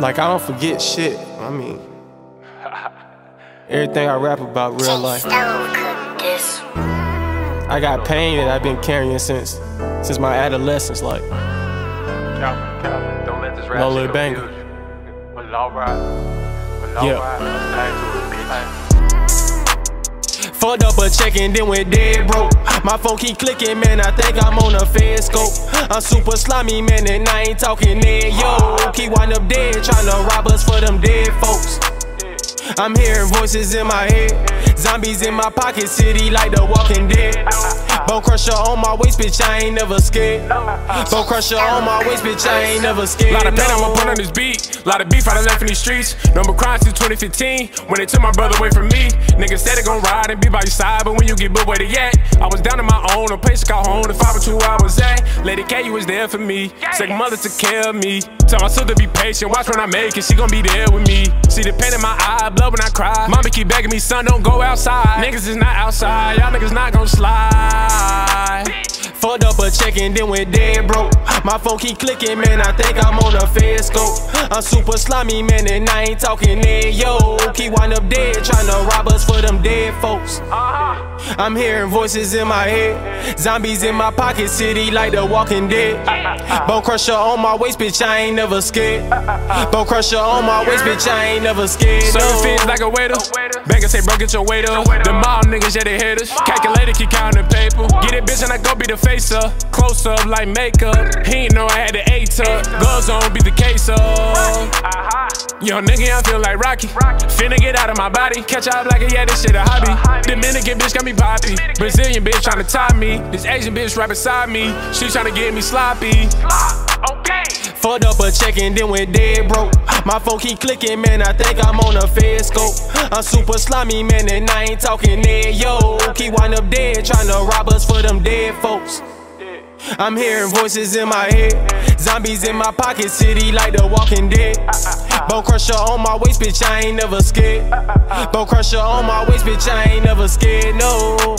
Like I don't forget shit. I mean, everything I rap about real life. I got pain that I've been carrying since since my adolescence. Like, Calvin, Calvin, don't let this rap No little banger. But alright. Yeah. Fucked up a check and then went dead broke. My phone keep clicking, man. I think I'm on a fed scope. I'm super slimy, man, and I ain't talking dead. Yo, keep wind up dead, trying to rob us for them dead folks. I'm hearing voices in my head. Zombies in my pocket, city like the walking dead. Bone crusher on my waist, bitch, I ain't never scared. Bone crusher on my waist, bitch, I ain't never scared. Lot of pain I'ma put on this beat. Lot of beef I done left in these streets. Number crime since 2015. When they took my brother away from me. Niggas said they gon' ride and be by your side. But when you get booked, where they at? I was down on my own. A place to call home. The 502 I was at. Lady K, you was there for me. Second mother took care of me. Tell my sister be patient. Watch when I make it. She gon' be there with me. See the pain in my eye. Blood when I cry. Mama keep begging me, son, don't go outside. Niggas is not outside. Y'all niggas not gon' slide. Fucked up a check and then went dead broke. My phone keep clicking, man. I think I'm on a fed scope. I'm super slimy, man, and I ain't talking dead. Yo, keep wind up dead, trying to rob us for them dead folks. Uh-huh. I'm hearing voices in my head. Zombies in my pocket, city like the walking dead. Bone crusher on my waist, bitch, I ain't never scared. Bone crusher on my waist, bitch, I ain't never scared. Serving No. fiends like a waiter. Banker say, bro, get your up. The mob niggas, yeah, they haters. Calculator, keep counting paper. Get it, bitch, and I go be the face up. Close up like makeup. He ain't know I had the A tuck. Gloves on, be the case up. Uh-huh. Young nigga, I feel like Rocky. Finna get out of my body. Catch out like a yeah, this shit a hobby. Dominican bitch got me poppy. Brazilian bitch tryna tie me. This Asian bitch right beside me. She tryna get me sloppy. Okay. Fucked up a check and then went dead broke. My phone keep clicking, man. I think I'm on a fed scope. I'm super slimy, man, and I ain't talking dead. Yo, keep wind up dead, trying to rob us for them dead folks. I'm hearing voices in my head. Zombies in my pocket, city like the walking dead. Bone crusher on my waist, bitch, I ain't never scared. Bone crusher on my waist, bitch, I ain't never scared, no.